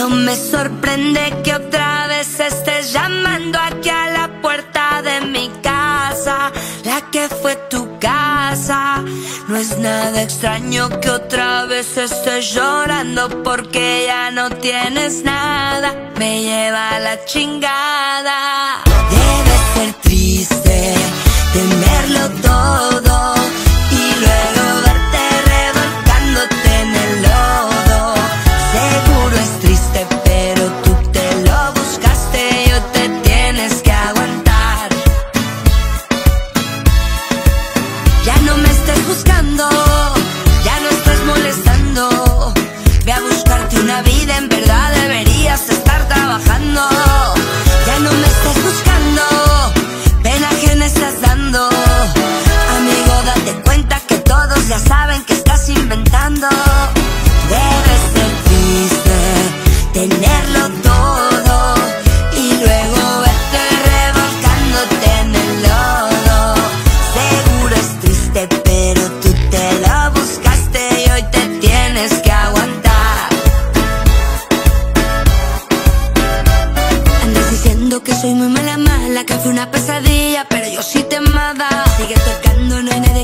No me sorprende que otra vez estés llamando aquí a la puerta de mi casa, la que fue tu casa. No es nada extraño que otra vez estés llorando porque ya no tienes nada. Me lleva la chingada. Que soy muy mala, mala, que fue una pesadilla, pero yo sí te amaba. Sigue tocando, no hay nadie